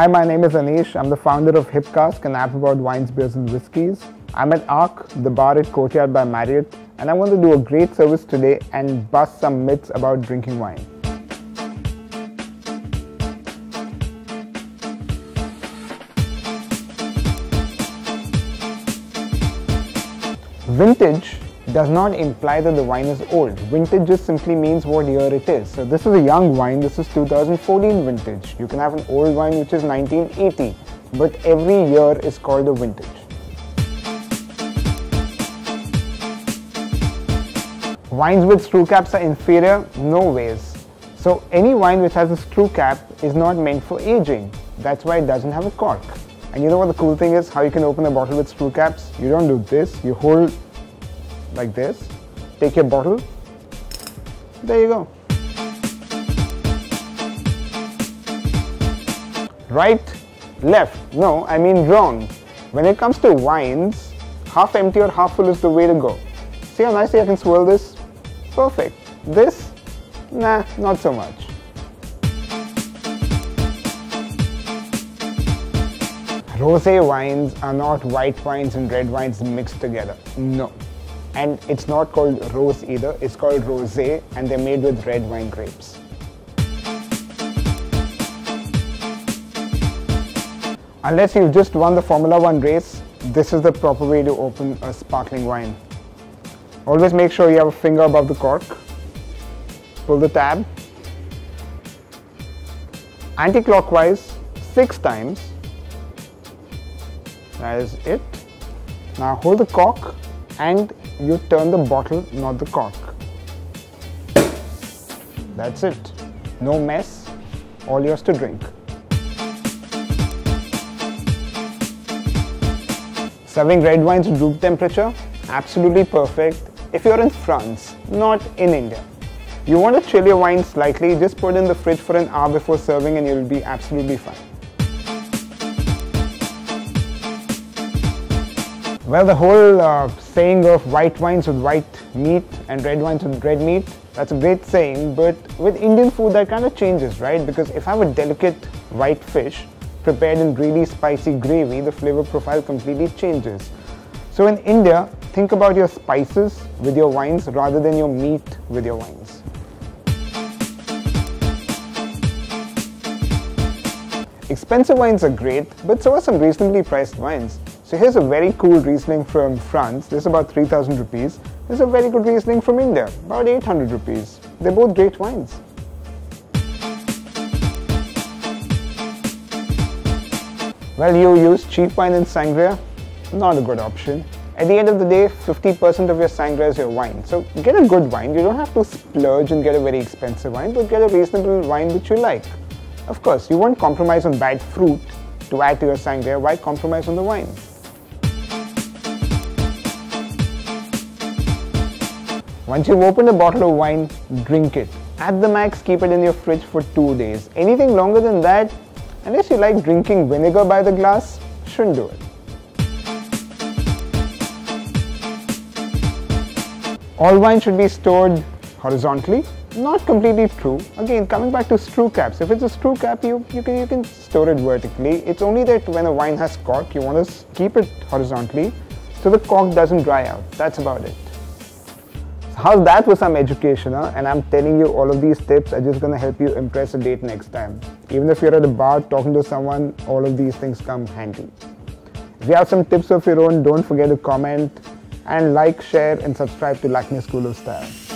Hi, my name is Aneesh. I'm the founder of Hipcask, an app about wines, beers, and whiskies. I'm at Arc, the bar at Courtyard by Marriott, and I'm going to do a great service today and bust some myths about drinking wine. Vintage does not imply that the wine is old. Vintage just simply means what year it is. So this is a young wine, this is 2014 vintage. You can have an old wine which is 1980, but every year is called a vintage. Wines with screw caps are inferior? No ways. So any wine which has a screw cap is not meant for aging. That's why it doesn't have a cork. And you know what the cool thing is? How you can open a bottle with screw caps? You don't do this. You hold like this. Take your bottle. There you go. Right, left. No, I mean wrong. When it comes to wines, half empty or half full is the way to go. See how nicely I can swirl this? Perfect. This? Nah, not so much. Rosé wines are not white wines and red wines mixed together. No. And it's not called rose either, it's called rosé and they're made with red wine grapes. Unless you've just won the Formula One race, this is the proper way to open a sparkling wine. Always make sure you have a finger above the cork. Pull the tab. Anti-clockwise six times. That is it. Now hold the cork and you turn the bottle, not the cork. That's it. No mess, all yours to drink. Serving red wines at room temperature, absolutely perfect if you're in France, not in India. You want to chill your wine slightly, just put it in the fridge for an hour before serving and you'll be absolutely fine. Well, the whole uh, saying of white wines with white meat and red wines with red meat, that's a great saying, but with Indian food that kind of changes, right? Because if I have a delicate white fish prepared in really spicy gravy, the flavor profile completely changes. So in India, think about your spices with your wines rather than your meat with your wines. Expensive wines are great, but so are some reasonably priced wines. So here's a very cool Riesling from France. This is about 3000 rupees. This is a very good Riesling from India, about 800 rupees. They're both great wines. Well, you use cheap wine in sangria? Not a good option. At the end of the day, 50% of your sangria is your wine. So get a good wine. You don't have to splurge and get a very expensive wine, but get a reasonable wine which you like. Of course, you won't compromise on bad fruit to add to your sangria. Why compromise on the wine? Once you've opened a bottle of wine, drink it. At the max, keep it in your fridge for two days. Anything longer than that, unless you like drinking vinegar by the glass, shouldn't do it. All wine should be stored horizontally. Not completely true. Again, coming back to screw caps. If it's a screw cap, you, you, can, you can store it vertically. It's only that when a wine has cork, you want to keep it horizontally so the cork doesn't dry out. That's about it. How's that for some education, huh? And I'm telling you all of these tips are just gonna help you impress a date next time. Even if you're at a bar talking to someone, all of these things come handy. If you have some tips of your own, don't forget to comment and like, share and subscribe to Lakme School of Style.